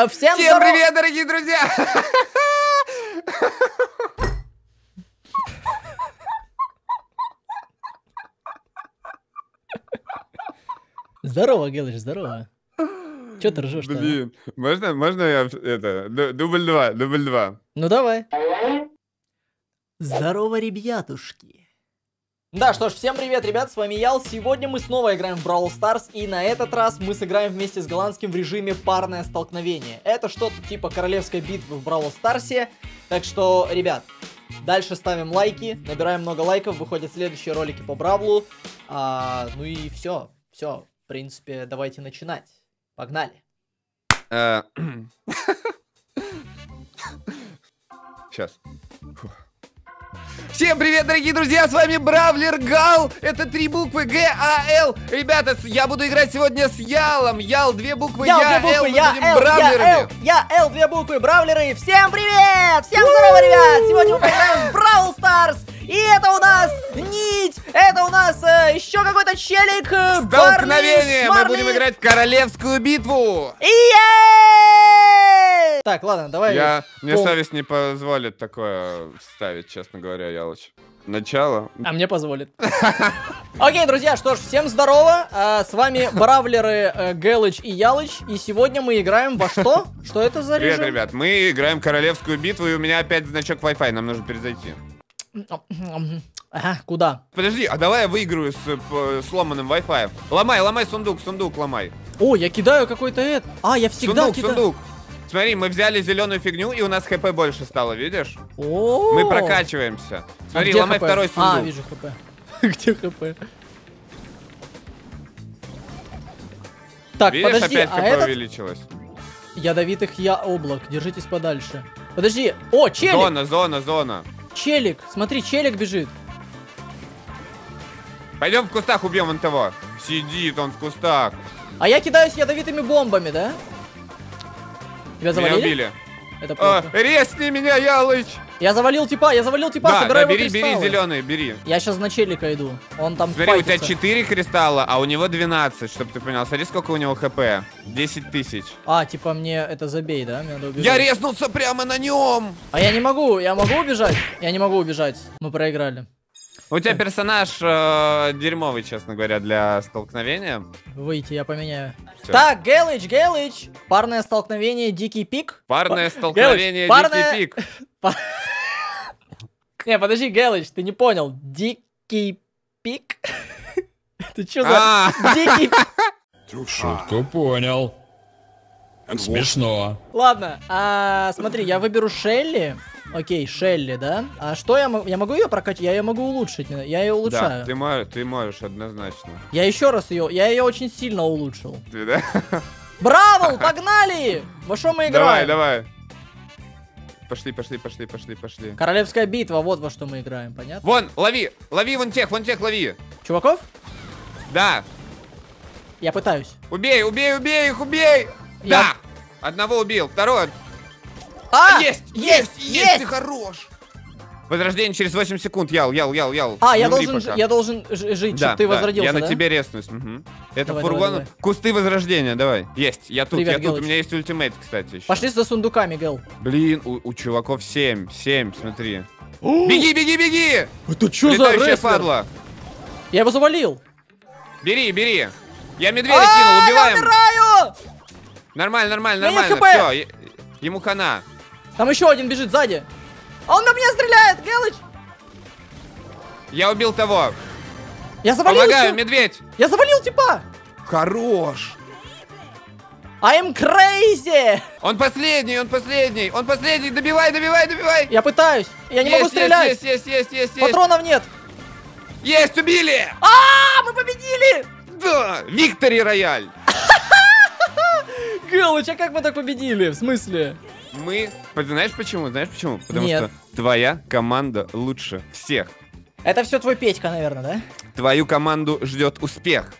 А, Всем, Всем здоров- привет, дорогие друзья! Здорово, Гелыч, здорово. Че ты ржешь Блин, можно, можно я это, ду- дубль два, дубль два. Ну давай. Здорово, ребятушки. Да, что ж, всем привет, ребят, с вами Ял. Сегодня мы снова играем в Brawl Stars, и на этот раз мы сыграем вместе с голландским в режиме парное столкновение. Это что-то типа королевской битвы в Brawl Старсе, так что, ребят, дальше ставим лайки, набираем много лайков, выходят следующие ролики по Бравлу, а, ну и все, все, в принципе, давайте начинать. Погнали. Сейчас. Всем привет, дорогие друзья, с вами Бравлер Гал, это три буквы Г, А, Л. Ребята, я буду играть сегодня с Ялом, Ял, две буквы, Я, я, две Л, буквы, мы я будем Л, я Л, бравлерами. я Л, две буквы, бравлеры. Всем привет! Всем здорово, ребят! Сегодня мы поиграем в Brawl Stars. И это у нас нить, это у нас э, еще какой-то челик. э, Столкновение, Барли, мы будем играть в королевскую битву. Е-е-е! Так, ладно, давай. Я, мне пол- совесть не позволит такое вставить, честно говоря, Ялыч. Начало. А мне позволит. Окей, друзья, что ж, всем здорово. А, с вами Бравлеры э, Гэлыч и Ялыч. И сегодня мы играем во что? Что это за Привет, режим? ребят, мы играем в королевскую битву, и у меня опять значок Wi-Fi, нам нужно перезайти. Ага, куда? Подожди, а давай я выиграю с э, п- сломанным Wi-Fi. Ломай, ломай сундук, сундук ломай. О, я кидаю какой-то это. А, я всегда сундук, кидаю. сундук. Смотри, мы взяли зеленую фигню, и у нас хп больше стало, видишь? О, Мы прокачиваемся. А Смотри, ломай второй сундук. А, вижу хп. Где хп? Так, Видишь, подожди, опять а этот увеличилось. ядовитых я облак, держитесь подальше. Подожди, о, челик, Зона, зона, зона. Челик, смотри, челик бежит. Пойдем в кустах убьем вон того. Сидит он в кустах. А я кидаюсь ядовитыми бомбами, да? Тебя Меня завалили? убили. Это А, плохо. резни меня, Ялыч! Я завалил типа, я завалил типа, Да, собираю да, его бери, бери зеленый, бери. Я сейчас на челика иду, он там Смотри, у тебя файтится. 4 кристалла, а у него 12, чтобы ты понял. Смотри, сколько у него хп. 10 тысяч. А, типа мне это забей, да? Мне надо убежать. Я резнулся прямо на нем! А я не могу, я могу убежать? Я не могу убежать, мы проиграли. У тебя персонаж э, дерьмовый, честно говоря, для столкновения. Выйти, я поменяю. Всё. Так, Гелыч, Гелыч. Парное столкновение, дикий пик. Парное столкновение, парное- дикий пик. Не, подожди, Гелыч, ты не понял. Дикий пик? Ты чё за... А, Дикий Шутку понял. Смешно. Ладно, а, смотри, я выберу Шелли. Окей, Шелли, да? А что я могу? Я могу ее прокачать? Я ее могу улучшить. Я ее Да, улучшаю. ты можешь, ты можешь, однозначно. Я еще раз ее... Я ее очень сильно улучшил. Ты, да? Бравл, погнали! Во что мы Давай, играем? давай. Пошли, пошли, пошли, пошли, пошли. Королевская битва, вот во что мы играем, понятно? Вон, лови, лови вон тех, вон тех лови. Чуваков? Да, Я пытаюсь. убей, убей, убей их, убей. Я- Да, одного убил, второй. А! есть, есть, есть, ты хорош. Возрождение через 8 секунд, ял, ял, ял, ял. А, я должен, пока. я должен жить, Да, чтобы ты да, возродился, я на да? тебе резнусь. мгм. Это Давай, фургон. давай, давай. Кусты возрождения, давай. Есть, я тут, Привет, я тут. Гелыч. У меня есть ультимейт, кстати, еще. Пошли за сундуками, Гел. Блин, у, у чуваков 7, 7, смотри. Беги, беги, беги! Это что за рестлер? падла. Я его завалил. Бери, бери. Я медведя А, кинул, я убиваем. умираю! Нормально, нормально, нормально. Все, ему хана. Там еще один бежит сзади. А он на меня стреляет, Гелыч! Я убил того. Я завалил Помогаю, тип- медведь. Я завалил типа! Хорош. I'm crazy! Он последний, он последний, он последний. Добивай, добивай, добивай. Я пытаюсь. Я не могу Есть, стрелять. Есть, есть, есть, есть, есть. Патронов нет. Есть, убили. А, мы победили! Да, Виктори Рояль. Гелыч, а как мы так победили? В смысле? Мы, знаешь почему? Знаешь почему? Потому Нет. что твоя команда лучше всех. Это все твой Петька, наверное, да? Твою команду ждет успех.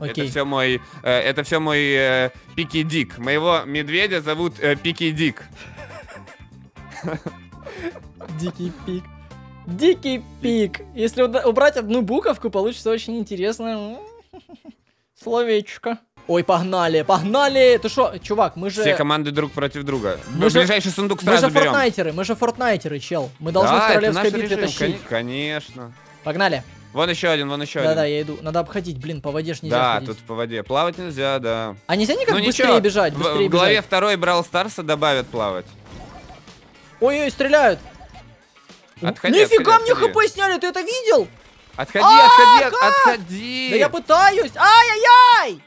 Окей. Это все мой, э, это все мой э, Пики Дик. Моего медведя зовут э, Пики Дик. Дикий пик. Дикий пик. Если убрать одну буковку, получится очень интересное словечко. Ой, погнали, погнали! Ты что, чувак, мы же... Все команды друг против друга. Мы же- Ближайший сундук Мы же сразу берем. фортнайтеры, мы же фортнайтеры, чел. Мы должны Да, в королевской битве режим, тащить. Конечно. Погнали. Вон еще один, вон еще Да-да, один. я иду. Надо обходить, блин, по воде ж нельзя Да, ходить. тут по воде. Плавать нельзя, да. А нельзя никак ну быстрее ничего, бежать, в- быстрее в, главе бежать? второй Брал Старса добавят плавать. Ой-ой, стреляют. Отходи, Нифига отходи, мне отходи. хп сняли, ты это видел? Отходи, А, отходи, от- как? отходи. Да я пытаюсь. Ай-яй-яй!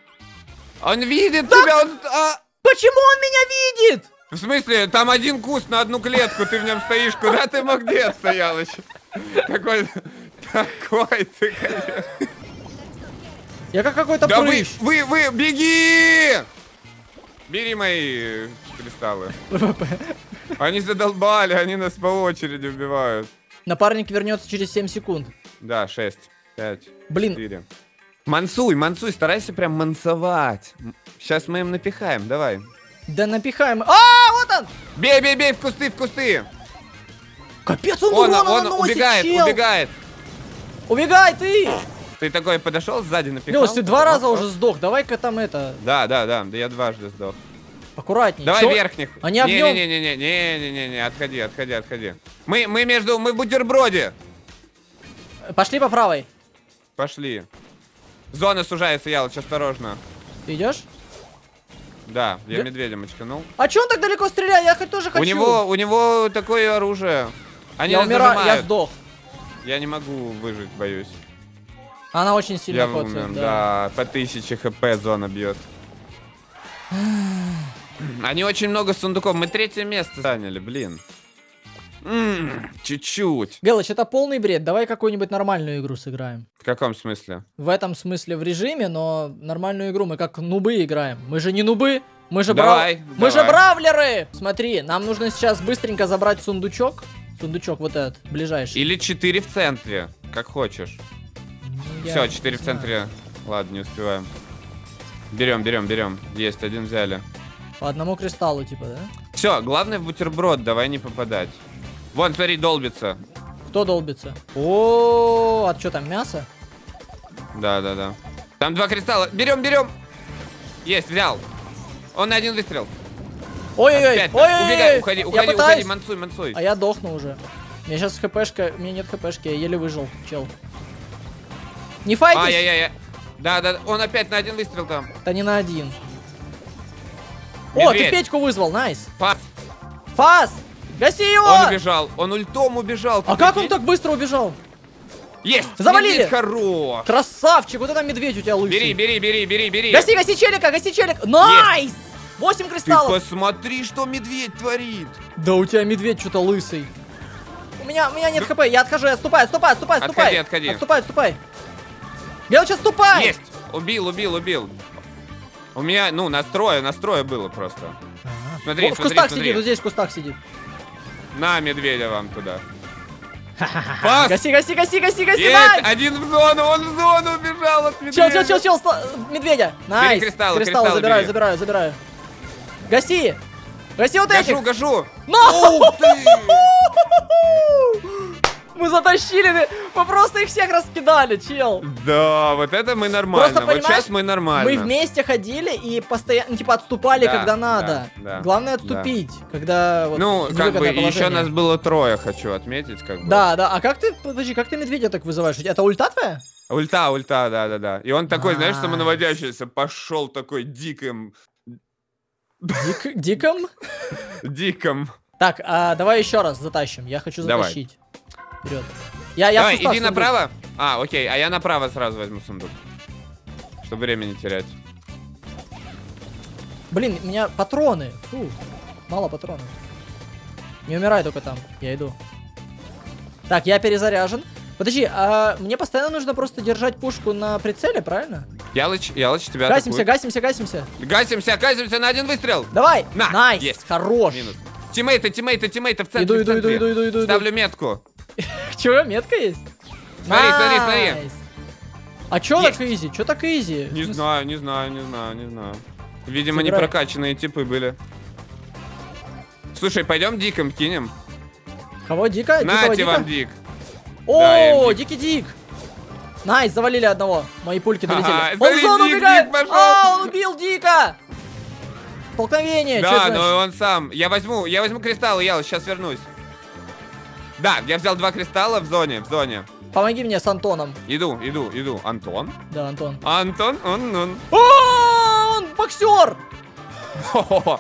Он видит тебя, он... а! Почему он меня видит? В смысле, там один куст на одну клетку, ты в нем стоишь. Куда ты мог деться, Ялыч? Такой... Такой ты, конечно. Я как какой-то Да вы, вы, вы, беги! Бери мои кристаллы. Они задолбали, они нас по очереди убивают. Напарник вернется через 7 секунд. Да, 6, 5, Блин, 4. Мансуй, мансуй, старайся прям мансовать. Сейчас мы им напихаем, давай. да напихаем. А, вот он! Бей, бей, бей, в кусты, в кусты. Капец, он, Он, урона он наносит, убегает, чел. убегает. Убегай ты! Ты такой подошел сзади, напихал. Лёш, ты два раза уже сдох. Давай-ка там это, Да, да, да, да я дважды сдох. аккуратней. Давай Чё? верхних. Они огнём- Не-не-не-не-не-не-не, отходи, отходи, отходи. Мы, мы между, мы в бутерброде. Пошли по правой. Пошли. Зона сужается, Ялыч, осторожно. Ты идешь? Да, я Да- медведя мочканул. А чё он так далеко стреляет? Я хоть тоже хочу. У него, у него такое оружие. Они я умираю, я зажимают. сдох. Я не могу выжить, боюсь. Она очень сильно Я коцает, умер, да. да. По 1000 хп зона бьет. Они очень много сундуков. Мы третье место заняли, блин. Чуть-чуть. Гэлыч, это полный бред. Давай какую-нибудь нормальную игру сыграем. В каком смысле? В этом смысле в режиме, но нормальную игру мы как нубы играем. Мы же не нубы, мы же Давай, брав- Мы же давай. бравлеры! Смотри, нам нужно сейчас быстренько забрать сундучок. Сундучок вот этот, ближайший. Или 4 в центре, как хочешь. Ну, я Все, не 4 в центре. Ладно, не успеваем. Берем, берем, берем. Есть, один взяли. По одному кристаллу, типа, да? Все, главное в бутерброд, давай не попадать. Вон, смотри, долбится. Кто долбится? О, а что там, мясо? Да, да, да. Там два кристалла. Берем, берем. Есть, взял. Он на один выстрел. Ой-ой-ой, убегай, уходи, уходи, уходи, мансуй, мансуй. А я дохну уже. У меня сейчас хпшка, у меня нет хпшки, я еле выжил, чел. Не файтись! Ай-яй-яй. Да, да, он опять на один выстрел там. Да не на один. О, ты Медведь. Петьку вызвал, найс. Фас. Фас! Гаси его! Он убежал, он ультом убежал. А ты как он так быстро убежал? Есть! Завалили! Медведь хорош! Красавчик, вот это медведь у тебя лысый. Бери, бери, бери, бери, бери. Гаси, гаси челика, гаси челик. Nice! 8 Ты кристаллов. посмотри, что медведь творит. Да у тебя медведь что-то лысый. У меня, у меня нет HP, я отхожу, я отступаю, отступай, отступай, отступай. Отходи, отходи. Отступай, отступай. Я сейчас отступай. Есть! Убил, убил, убил. У меня, ну, настрое, настрое было просто. Смотри, О, в смотри, кустах смотри. сидит, вот здесь в кустах сидит. На, медведя вам туда. Пас! Гаси, гаси, гаси, гаси, гаси, Есть! Один в зону, он в зону убежал от медведя. Чел, чел, чел, чел, ста- медведя. Nice. кристаллы, Кристаллы кристаллы забираю, бери. забираю, забираю. Гаси. Гаси вот Гашу, этих. гашу. Но! Ух ты! Мы затащили, мы просто их всех раскидали, чел. Да, вот это мы нормально. Просто, вот сейчас мы нормально. Мы вместе ходили и постоянно, типа, отступали, Да, когда надо. да, да, Главное да. отступить, когда вот Ну, как бы, еще нас было трое, хочу отметить, как бы. Да, да, а как ты, подожди, как ты медведя так вызываешь? Это ульта твоя? Ульта, ульта, да-да-да. И он такой, знаешь, Nice. самонаводящийся, пошел такой диким, Дик- диком? диком. Так, а давай еще раз затащим. Я хочу затащить. Вперед. Я, я Давай, иди сундук. направо. А, окей, а я направо сразу возьму сундук. Чтобы время не терять. Блин, у меня патроны. Фу, мало патронов. Не умирай только там, я иду. Так, я перезаряжен. Подожди, а мне постоянно нужно просто держать пушку на прицеле, правильно? Ялыч, Ялыч, тебя Гасимся, атакуют. гасимся, гасимся. Гасимся, гасимся на один выстрел. Давай! На, Nice! есть. Хорош! Минус. Тиммейты, тиммейты, тиммейты в центре. Иду, в иду, иду, центре. иду, иду, иду. Ставлю метку. Чё, метка есть? Смотри, смотри, смотри. А чё так easy? Чё так easy? Не смысле? знаю, не знаю, не знаю, не знаю. Видимо, не прокачанные типы были. Слушай, пойдем диком кинем. Кого, Дика? Нате вам дик. О. Дикий Дик! Nice, завалили одного. Мои пульки долетели. Он в зону убегает! А, он убил Дика! Столкновение, Да, но он сам. Я возьму, я возьму кристаллы, я сейчас вернусь. Да, я взял два кристалла в зоне, в зоне. Помоги мне с Антоном. Иду, иду, иду. Антон? Да, Антон. Антон, он, он. О, он боксер!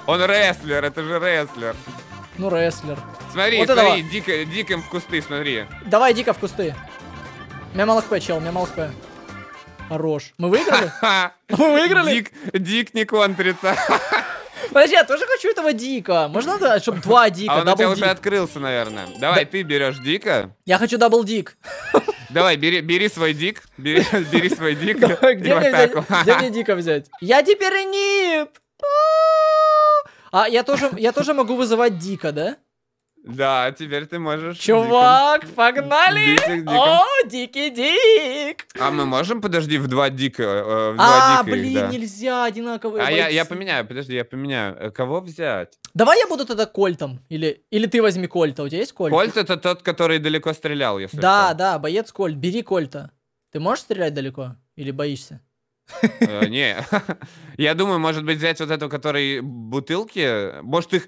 Он рестлер, это же рестлер. Ну, рестлер. Смотри, Вот смотри, дико, диким в кусты, смотри. Давай, Дика в кусты. У меня мало хп, чел, у меня мало хп. Хорош. Мы выиграли? Мы выиграли? Дик, дик не контрится. Подожди, я тоже хочу этого Дика. Можно, да, чтобы два Дика, А он у тебя уже открылся, наверное. Давай, ты берешь дика. Я хочу double Дик. Давай, бери, бери свой дик. Бери, бери свой дик. Давай, Где мне взять- где мне Дика взять? Я теперь нет! А, я тоже, я тоже могу вызывать Дика, да? Да, теперь ты можешь. Чувак, погнали! Диким, диким. О, Дикий Дик! диком. А мы можем, подожди, в два дика? э, в два А, дика их, блин, да. нельзя одинаковые А я, бойцы. я поменяю, подожди, я поменяю. Э, Кого взять? Давай я буду тогда Кольтом. Или, или ты возьми Кольта. У тебя есть Кольт? Кольт это тот, который далеко стрелял, если Да, что. да, боец Кольт. Бери Кольта. Ты можешь стрелять далеко? Или боишься? Э, Не, я думаю, может быть, взять вот эту, который бутылки. Может их...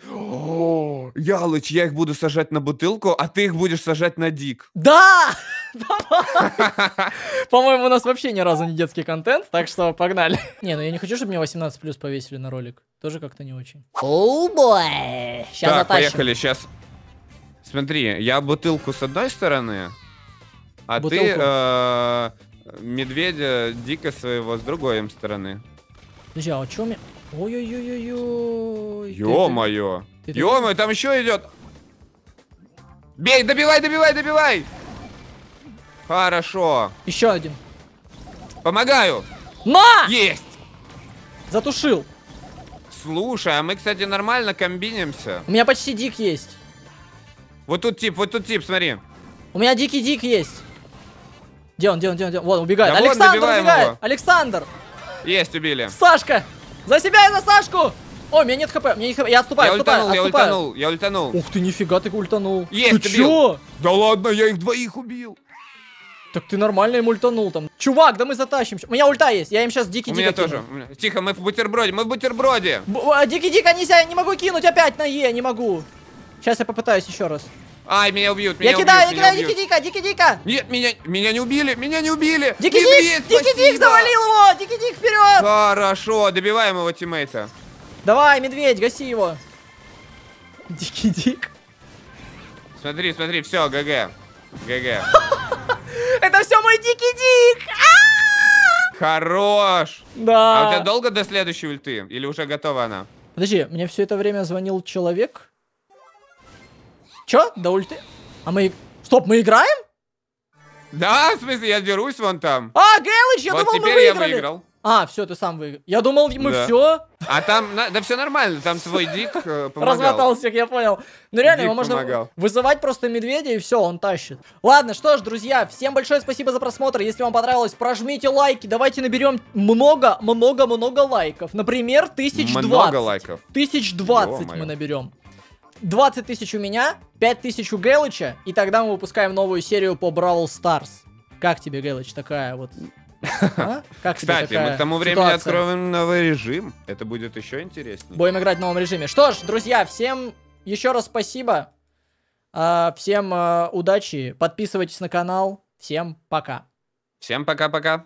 Ялыч, я их буду сажать на бутылку, а ты их будешь сажать на дик. Да! По-моему, у нас вообще ни разу не детский контент, так что погнали. Не, ну я не хочу, чтобы мне 18 плюс повесили на ролик. Тоже как-то не очень. Оу, бой! Сейчас Так, поехали, сейчас. Смотри, я бутылку с одной стороны, а ты медведя дика своего с другой стороны. Подожди, а чё мне... Ой-ой-ой-ой-ой. Ты- Ё-моё! Ё-моё, там еще идет! Бей, добивай, добивай, добивай! Хорошо. Еще один. Помогаю! На! Есть! Затушил. Слушай, а мы, кстати, нормально комбинимся. У меня почти дик есть. Вот тут тип, вот тут тип, смотри. У меня дикий дик есть. Где он, где он, где он, где он? Вон, убегает. Да Александр добиваем убегает. его. Александр. Есть, убили. Сашка. За себя и за Сашку. О, у меня нет хп. Меня нет хп. Я отступаю, Я отступаю, ультанул, я отступаю. ультанул, я ультанул. Ух ты, нифига ты ультанул. Есть, ты убил. чё? Да ладно, я их двоих убил. Так ты нормально им ультанул там. Чувак, да мы затащим. У меня ульта есть. Я им сейчас дикий У меня тоже. у меня- Тихо, мы в бутерброде, мы в бутерброде. Дикий дика нельзя, я не могу кинуть опять на Е, не могу. Сейчас я попытаюсь еще раз. Ай, меня убьют, меня я кидаю, убьют, я меня кидаю, убьют. дикий дика, дикий дика. Нет, меня, меня не убили, меня не убили. Дикий Медведь, дик, дикий дик завалил его, дикий дик вперед. Хорошо, добиваем его тиммейта. Давай, медведь, гаси его. Дикий дик. Смотри, смотри, все, ГГ. ГГ. Это все мой дикий дик. А! Хорош. Да. А у тебя долго до следующей ульты? Или уже готова она? Подожди, мне все это время звонил человек. Чё? До ульты? А мы... Стоп, мы играем? Да, в смысле, я дерусь вон там. А, Гэлыч, я вот думал, мы теперь я выиграли. выиграл. А, все, ты сам выиграл. Я думал, мы Да. все. А там, да все нормально, там твой дик э, помогал. Размотал всех, я понял. Ну реально, Дик его можно помогал. вызывать просто медведя и все, он тащит. Ладно, что ж, друзья, всем большое спасибо за просмотр. Если вам понравилось, прожмите лайки. Давайте наберем много, много, много лайков. Например, тысяч Много двадцать. лайков. Тысяч двадцать Ё-моё. мы наберем. 20 тысяч у меня, 5 тысяч у Гэлыча, и тогда мы выпускаем новую серию по Бравл Старс. Как тебе, Гэлыч, такая вот... а? Как Кстати, мы к тому времени ситуация? откроем новый режим. Это будет еще интереснее. Будем играть в новом режиме. Что ж, друзья, всем еще раз спасибо. А, Всем а, удачи. Подписывайтесь на канал. Всем пока. Всем пока-пока.